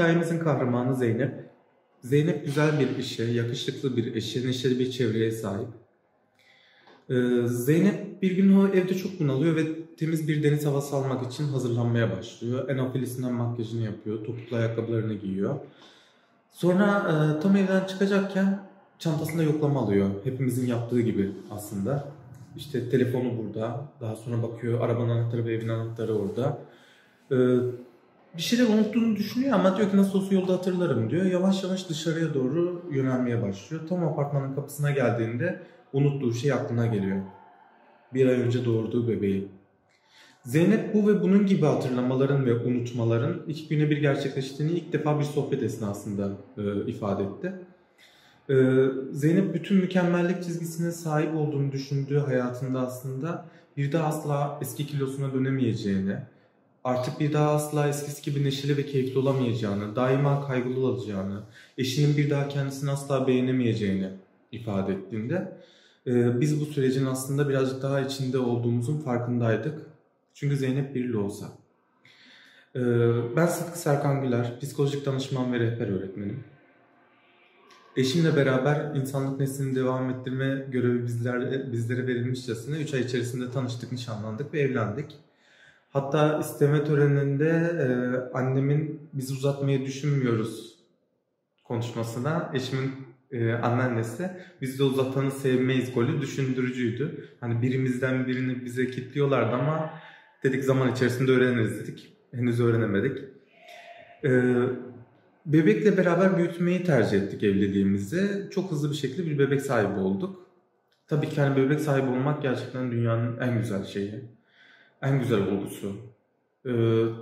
Hikayemizin kahramanı Zeynep. Zeynep güzel bir işe, yakışıklı bir eşe, neşeli bir çevreye sahip. Ee, Zeynep bir gün o evde çok bunalıyor ve temiz bir deniz havası almak için hazırlanmaya başlıyor. En afilisinden makyajını yapıyor, topuklu ayakkabılarını giyiyor. Sonra e, tam evden çıkacakken çantasında yoklama alıyor. Hepimizin yaptığı gibi aslında. İşte telefonu burada. Daha sonra bakıyor arabanın anahtarı ve evin anahtarı orada. Ee, bir şeyler unuttuğunu düşünüyor ama diyor ki nasıl olsa yolda hatırlarım diyor. Yavaş yavaş dışarıya doğru yönelmeye başlıyor. Tam apartmanın kapısına geldiğinde unuttuğu şey aklına geliyor. Bir ay önce doğurduğu bebeği. Zeynep bu ve bunun gibi hatırlamaların ve unutmaların iki güne bir gerçekleştiğini ilk defa bir sohbet esnasında e, ifade etti. E, Zeynep bütün mükemmellik çizgisine sahip olduğunu düşündüğü hayatında aslında bir daha asla eski kilosuna dönemeyeceğini, artık bir daha asla eskisi gibi neşeli ve keyifli olamayacağını, daima kaygılı olacağını, eşinin bir daha kendisini asla beğenemeyeceğini ifade ettiğinde e, biz bu sürecin aslında birazcık daha içinde olduğumuzun farkındaydık. Çünkü Zeynep bir olsa. E, ben Sıtkı Serkan Güler, psikolojik danışman ve rehber öğretmenim. Eşimle beraber insanlık neslini devam ettirme görevi bizlere, bizlere verilmişçesine 3 ay içerisinde tanıştık, nişanlandık ve evlendik. Hatta isteme töreninde e, annemin biz uzatmayı düşünmüyoruz konuşmasına eşimin e, anneannesi biz de uzatanı sevmeyiz golü düşündürücüydü. Hani birimizden birini bize kilitliyorlardı ama dedik zaman içerisinde öğreniriz dedik. Henüz öğrenemedik. E, bebekle beraber büyütmeyi tercih ettik evliliğimizi. Çok hızlı bir şekilde bir bebek sahibi olduk. Tabii ki hani bebek sahibi olmak gerçekten dünyanın en güzel şeyi en güzel olgusu. Ee,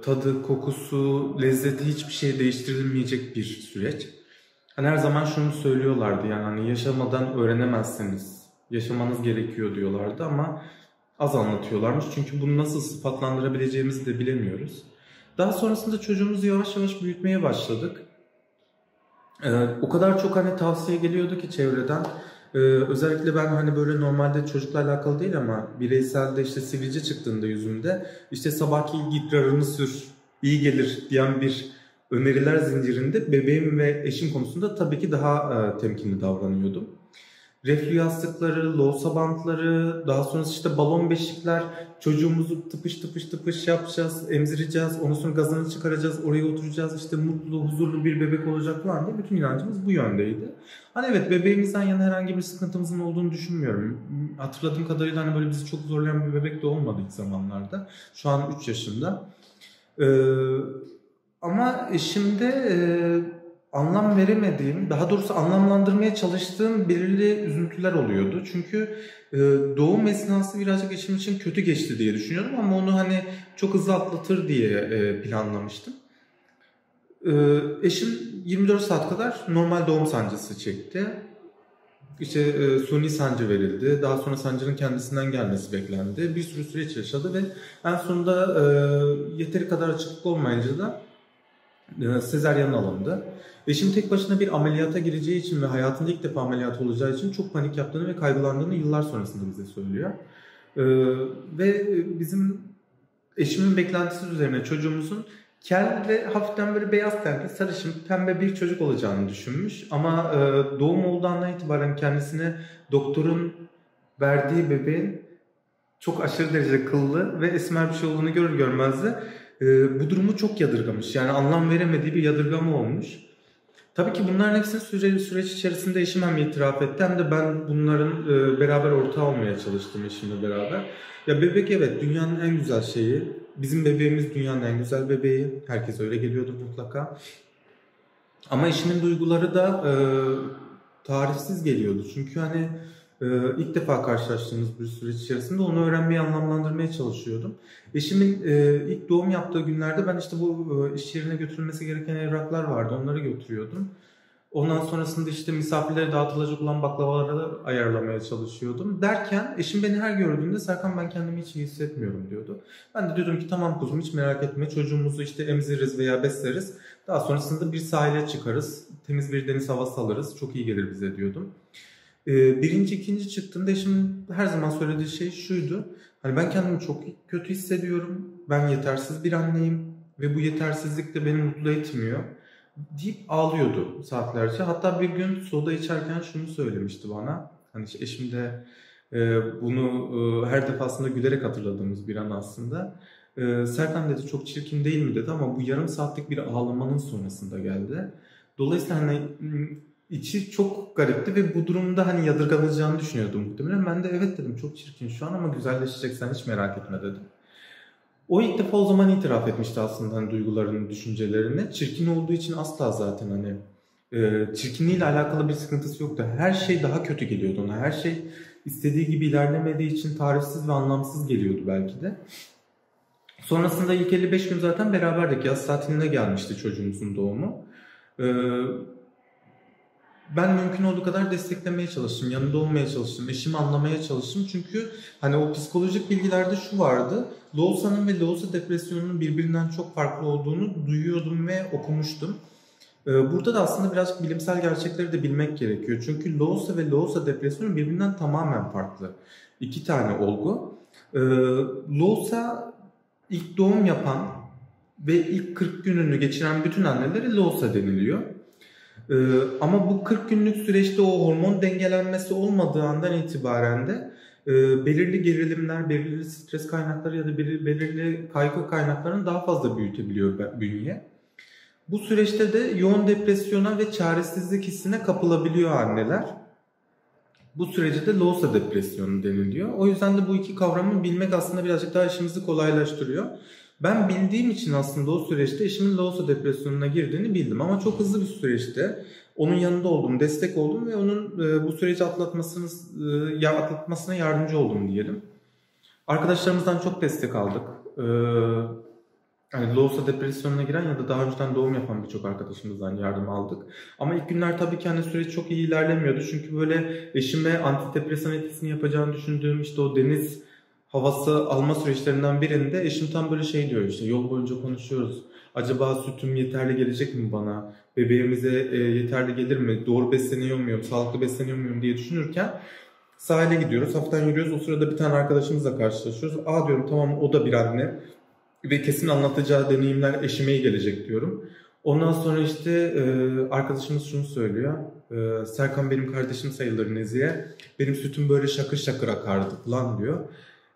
tadı, kokusu, lezzeti hiçbir şey değiştirilmeyecek bir süreç. Hani her zaman şunu söylüyorlardı yani hani yaşamadan öğrenemezsiniz. Yaşamanız gerekiyor diyorlardı ama az anlatıyorlarmış. Çünkü bunu nasıl sıfatlandırabileceğimizi de bilemiyoruz. Daha sonrasında çocuğumuzu yavaş yavaş büyütmeye başladık. Ee, o kadar çok hani tavsiye geliyordu ki çevreden. Ee, özellikle ben hani böyle normalde çocukla alakalı değil ama bireyselde işte sivilce çıktığında yüzümde işte sabahki ilk idrarını sür iyi gelir diyen bir öneriler zincirinde bebeğim ve eşim konusunda tabii ki daha e, temkinli davranıyordum reflü yastıkları, loğusa bantları, daha sonrası işte balon beşikler, çocuğumuzu tıpış tıpış tıpış yapacağız, emzireceğiz, ondan sonra gazını çıkaracağız, oraya oturacağız, işte mutlu, huzurlu bir bebek olacak falan diye bütün inancımız bu yöndeydi. Hani evet bebeğimizden yana herhangi bir sıkıntımızın olduğunu düşünmüyorum. Hatırladığım kadarıyla hani böyle bizi çok zorlayan bir bebek de olmadı ilk zamanlarda. Şu an 3 yaşında. Ee, ama eşimde e, anlam veremediğim, daha doğrusu anlamlandırmaya çalıştığım belirli üzüntüler oluyordu. Çünkü e, doğum esnası birazcık eşim için kötü geçti diye düşünüyordum ama onu hani çok hızlı atlatır diye e, planlamıştım. E, eşim 24 saat kadar normal doğum sancısı çekti. İşte e, suni sancı verildi. Daha sonra sancının kendisinden gelmesi beklendi. Bir sürü süreç yaşadı ve en sonunda yeteri kadar açıklık olmayınca da sezaryen alındı. Eşim tek başına bir ameliyata gireceği için ve hayatında ilk defa ameliyat olacağı için çok panik yaptığını ve kaygılandığını yıllar sonrasında bize söylüyor. Ee, ve bizim eşimin beklentisi üzerine çocuğumuzun kel ve hafiften böyle beyaz tenli, sarışın, pembe bir çocuk olacağını düşünmüş. Ama e, doğum olduğundan itibaren kendisine doktorun verdiği bebeğin çok aşırı derece kıllı ve esmer bir şey olduğunu görür görmez de e, bu durumu çok yadırgamış. Yani anlam veremediği bir yadırgama olmuş. Tabii ki bunların hepsini süreç, süreç içerisinde eşim hem itiraf etti hem de ben bunların e, beraber ortağı olmaya çalıştım eşimle beraber. Ya bebek evet dünyanın en güzel şeyi. Bizim bebeğimiz dünyanın en güzel bebeği. Herkes öyle geliyordu mutlaka. Ama eşimin duyguları da e, tarifsiz geliyordu. Çünkü hani ilk defa karşılaştığımız bir süreç içerisinde onu öğrenmeye, anlamlandırmaya çalışıyordum. Eşimin e, ilk doğum yaptığı günlerde ben işte bu e, iş yerine götürülmesi gereken evraklar vardı. Onları götürüyordum. Ondan sonrasında işte misafirlere dağıtılacak olan baklavaları ayarlamaya çalışıyordum. Derken eşim beni her gördüğünde Serkan ben kendimi hiç iyi hissetmiyorum diyordu. Ben de diyordum ki tamam kuzum hiç merak etme çocuğumuzu işte emziririz veya besleriz. Daha sonrasında bir sahile çıkarız. Temiz bir deniz havası alırız. Çok iyi gelir bize diyordum. Ee, birinci, ikinci çıktığında eşim her zaman söylediği şey şuydu. Hani ben kendimi çok kötü hissediyorum. Ben yetersiz bir anneyim ve bu yetersizlik de beni mutlu etmiyor. deyip ağlıyordu saatlerce. Hatta bir gün soda içerken şunu söylemişti bana. Hani eşim de e, bunu e, her defasında gülerek hatırladığımız bir an aslında. E, Serkan dedi çok çirkin değil mi dedi ama bu yarım saatlik bir ağlamanın sonrasında geldi. Dolayısıyla hani içi çok garipti ve bu durumda hani yadırganacağını düşünüyordum muhtemelen. Ben de evet dedim çok çirkin şu an ama güzelleşecek sen hiç merak etme dedim. O ilk defa o zaman itiraf etmişti aslında hani duygularını, düşüncelerini. Çirkin olduğu için asla zaten hani e, çirkinliğiyle alakalı bir sıkıntısı yoktu. Her şey daha kötü geliyordu ona. Her şey istediği gibi ilerlemediği için tarifsiz ve anlamsız geliyordu belki de. Sonrasında ilk 55 gün zaten beraberdik. Yaz tatiline gelmişti çocuğumuzun doğumu. Ee, ben mümkün olduğu kadar desteklemeye çalıştım, yanında olmaya çalıştım, eşimi anlamaya çalıştım. Çünkü hani o psikolojik bilgilerde şu vardı. Losa'nın ve Losa depresyonunun birbirinden çok farklı olduğunu duyuyordum ve okumuştum. Ee, burada da aslında birazcık bilimsel gerçekleri de bilmek gerekiyor. Çünkü Losa ve Losa depresyonu birbirinden tamamen farklı. İki tane olgu. Ee, Losa ilk doğum yapan ve ilk 40 gününü geçiren bütün annelere Losa deniliyor. Ee, ama bu 40 günlük süreçte o hormon dengelenmesi olmadığı andan itibaren de e, belirli gerilimler, belirli stres kaynakları ya da belirli, belirli kaygı kaynaklarını daha fazla büyütebiliyor bünye. Bu süreçte de yoğun depresyona ve çaresizlik hissine kapılabiliyor anneler. Bu sürece de Losa depresyonu deniliyor. O yüzden de bu iki kavramı bilmek aslında birazcık daha işimizi kolaylaştırıyor. Ben bildiğim için aslında o süreçte eşimin Losa depresyonuna girdiğini bildim. Ama çok hızlı bir süreçte onun yanında oldum, destek oldum ve onun e, bu süreci atlatmasını, e, atlatmasına yardımcı oldum diyelim. Arkadaşlarımızdan çok destek aldık. E, hani Loğusa depresyonuna giren ya da daha önceden doğum yapan birçok arkadaşımızdan yardım aldık. Ama ilk günler tabii ki hani süreç çok iyi ilerlemiyordu. Çünkü böyle eşime antidepresan etkisini yapacağını düşündüğüm işte o deniz havası alma süreçlerinden birinde eşim tam böyle şey diyor işte yol boyunca konuşuyoruz. Acaba sütüm yeterli gelecek mi bana? Bebeğimize e, yeterli gelir mi? Doğru besleniyor muyum? Sağlıklı besleniyor muyum diye düşünürken sahile gidiyoruz. Hafiften yürüyoruz. O sırada bir tane arkadaşımızla karşılaşıyoruz. Aa diyorum tamam o da bir anne ve kesin anlatacağı deneyimler eşime iyi gelecek diyorum. Ondan sonra işte e, arkadaşımız şunu söylüyor. E, Serkan benim kardeşim sayılır Nezihe. Benim sütüm böyle şakır şakır akardı falan diyor.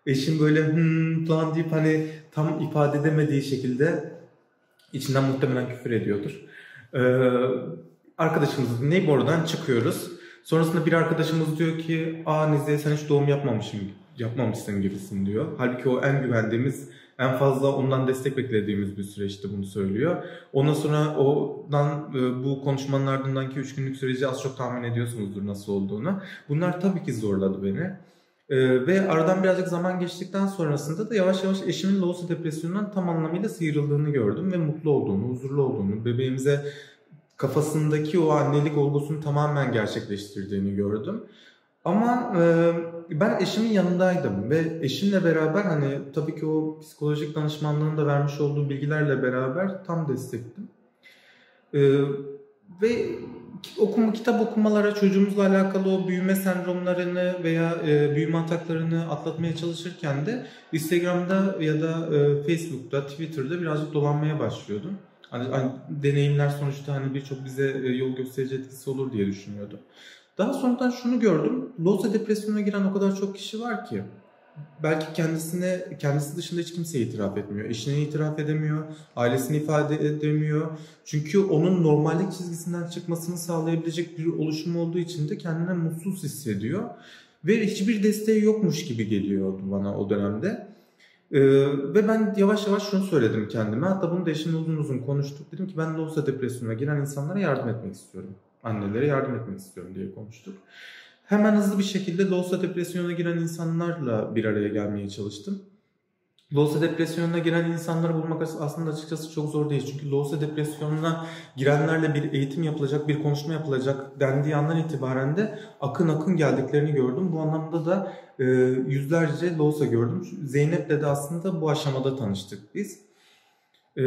Eşim böyle hmm falan deyip hani tam ifade edemediği şekilde içinden muhtemelen küfür ediyordur. E, arkadaşımız dinleyip oradan çıkıyoruz. Sonrasında bir arkadaşımız diyor ki aa Nezihe sen hiç doğum yapmamışsın, yapmamışsın gibisin diyor. Halbuki o en güvendiğimiz en fazla ondan destek beklediğimiz bir süreçti bunu söylüyor. Ondan sonra ondan e, bu konuşmanın ardındanki 3 günlük süreci az çok tahmin ediyorsunuzdur nasıl olduğunu. Bunlar tabii ki zorladı beni. Ee, ve aradan birazcık zaman geçtikten sonrasında da yavaş yavaş eşimin Loğusa depresyonundan tam anlamıyla sıyrıldığını gördüm ve mutlu olduğunu, huzurlu olduğunu, bebeğimize kafasındaki o annelik olgusunu tamamen gerçekleştirdiğini gördüm. Ama e, ben eşimin yanındaydım ve eşimle beraber hani tabii ki o psikolojik danışmanlığın da vermiş olduğu bilgilerle beraber tam destektim. E, ve okuma kitap okumalara çocuğumuzla alakalı o büyüme sendromlarını veya e, büyüme ataklarını atlatmaya çalışırken de Instagram'da ya da e, Facebook'ta, Twitter'da birazcık dolanmaya başlıyordum. Hani, hani deneyimler sonuçta hani birçok bize e, yol gösterici etkisi olur diye düşünüyordum. Daha sonradan şunu gördüm. Loza depresyona giren o kadar çok kişi var ki belki kendisine kendisi dışında hiç kimse itiraf etmiyor. Eşine itiraf edemiyor, ailesini ifade edemiyor. Çünkü onun normallik çizgisinden çıkmasını sağlayabilecek bir oluşum olduğu için de kendine mutsuz hissediyor. Ve hiçbir desteği yokmuş gibi geliyordu bana o dönemde. Ee, ve ben yavaş yavaş şunu söyledim kendime. Hatta bunu da eşimle uzun uzun konuştuk. Dedim ki ben de olsa depresyona giren insanlara yardım etmek istiyorum annelere yardım etmek istiyorum diye konuştuk. Hemen hızlı bir şekilde Loğusa depresyona giren insanlarla bir araya gelmeye çalıştım. Loğusa depresyonuna giren insanları bulmak aslında açıkçası çok zor değil. Çünkü Loğusa depresyonuna girenlerle bir eğitim yapılacak, bir konuşma yapılacak dendiği andan itibaren de akın akın geldiklerini gördüm. Bu anlamda da e, yüzlerce Loğusa gördüm. Zeynep'le de aslında bu aşamada tanıştık biz. E,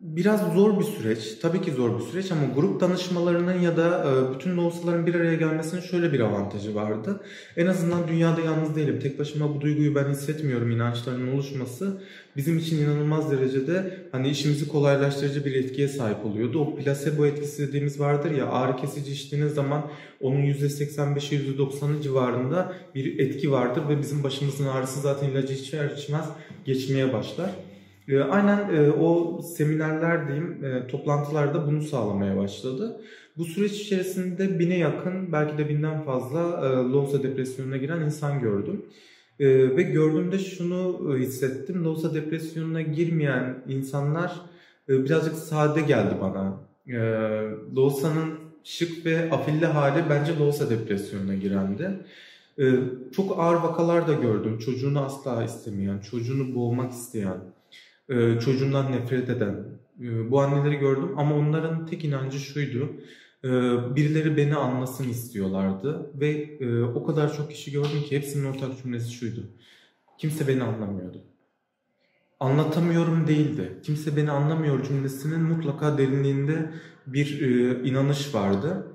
Biraz zor bir süreç. Tabii ki zor bir süreç ama grup danışmalarının ya da e, bütün loğusaların bir araya gelmesinin şöyle bir avantajı vardı. En azından dünyada yalnız değilim. Tek başıma bu duyguyu ben hissetmiyorum inançlarının oluşması. Bizim için inanılmaz derecede hani işimizi kolaylaştırıcı bir etkiye sahip oluyordu. O plasebo etkisi dediğimiz vardır ya ağrı kesici içtiğiniz zaman onun %85'i %90'ı civarında bir etki vardır ve bizim başımızın ağrısı zaten ilacı içer içmez geçmeye başlar. E, aynen e, o seminerler diyeyim, e, toplantılarda bunu sağlamaya başladı. Bu süreç içerisinde bine yakın, belki de binden fazla Loğusa depresyonuna giren insan gördüm. Ve gördüğümde şunu hissettim, Loğusa depresyonuna girmeyen insanlar birazcık sade geldi bana. Loğusa'nın şık ve afilli hali bence Loğusa depresyonuna girendi. Çok ağır vakalar da gördüm. Çocuğunu asla istemeyen, çocuğunu boğmak isteyen, e, çocuğundan nefret eden e, bu anneleri gördüm ama onların tek inancı şuydu. E, birileri beni anlasın istiyorlardı ve o kadar çok kişi gördüm ki hepsinin ortak cümlesi şuydu. Kimse beni anlamıyordu. Anlatamıyorum değildi. Kimse beni anlamıyor cümlesinin mutlaka derinliğinde bir inanış vardı.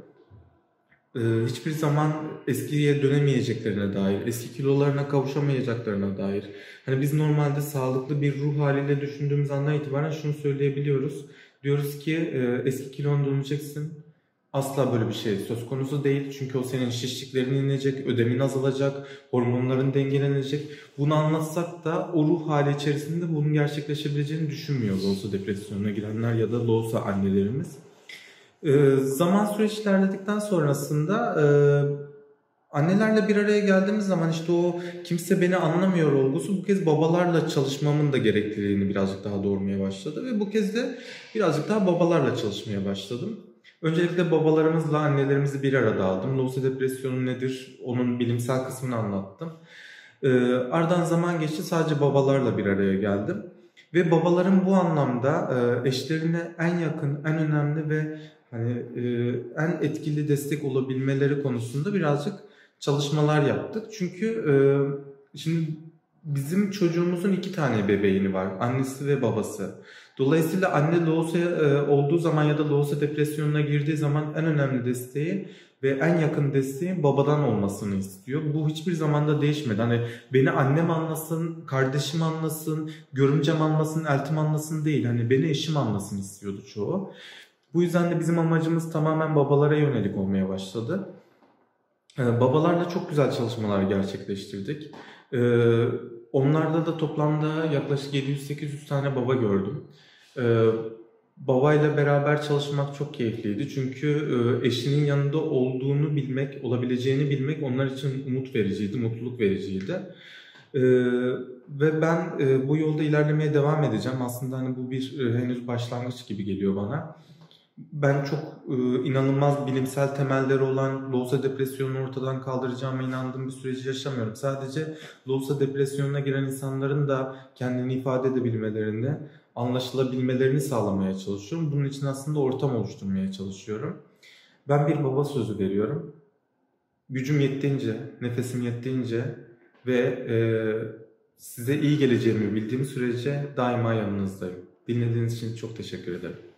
Hiçbir zaman eskiye dönemeyeceklerine dair, eski kilolarına kavuşamayacaklarına dair, Hani biz normalde sağlıklı bir ruh haliyle düşündüğümüz andan itibaren şunu söyleyebiliyoruz. Diyoruz ki e, eski kilon döneceksin. Asla böyle bir şey söz konusu değil. Çünkü o senin şişliklerin inecek, ödemin azalacak, hormonların dengelenecek. Bunu anlatsak da o ruh hali içerisinde bunun gerçekleşebileceğini düşünmüyor Loğusa depresyonuna girenler ya da Loğusa annelerimiz. Ee, zaman süreç ilerledikten sonrasında e, Annelerle bir araya geldiğimiz zaman işte o kimse beni anlamıyor olgusu bu kez babalarla çalışmamın da gerekliliğini birazcık daha doğurmaya başladı ve bu kez de birazcık daha babalarla çalışmaya başladım. Öncelikle babalarımızla annelerimizi bir arada aldım. Loğusa depresyonu nedir? Onun bilimsel kısmını anlattım. Ee, ardından zaman geçti sadece babalarla bir araya geldim. Ve babaların bu anlamda e, eşlerine en yakın, en önemli ve hani e, en etkili destek olabilmeleri konusunda birazcık çalışmalar yaptık. Çünkü e, şimdi bizim çocuğumuzun iki tane bebeğini var. Annesi ve babası. Dolayısıyla anne Loğusa e, olduğu zaman ya da Loğusa depresyonuna girdiği zaman en önemli desteği ve en yakın desteğin babadan olmasını istiyor. Bu hiçbir zamanda değişmedi. Hani beni annem anlasın, kardeşim anlasın, görümcem anlasın, eltim anlasın değil. Hani beni eşim anlasın istiyordu çoğu. Bu yüzden de bizim amacımız tamamen babalara yönelik olmaya başladı. Ee, babalarla çok güzel çalışmalar gerçekleştirdik. Ee, onlarda da toplamda yaklaşık 700-800 tane baba gördüm. Ee, babayla beraber çalışmak çok keyifliydi. Çünkü e, eşinin yanında olduğunu bilmek, olabileceğini bilmek onlar için umut vericiydi, mutluluk vericiydi. ve ben e, bu yolda ilerlemeye devam edeceğim. Aslında hani bu bir e, henüz başlangıç gibi geliyor bana ben çok e, inanılmaz bilimsel temelleri olan Loğusa depresyonunu ortadan kaldıracağıma inandığım bir süreci yaşamıyorum. Sadece Loğusa depresyonuna giren insanların da kendini ifade edebilmelerini, anlaşılabilmelerini sağlamaya çalışıyorum. Bunun için aslında ortam oluşturmaya çalışıyorum. Ben bir baba sözü veriyorum. Gücüm yettiğince, nefesim yettiğince ve e, size iyi geleceğimi bildiğim sürece daima yanınızdayım. Dinlediğiniz için çok teşekkür ederim.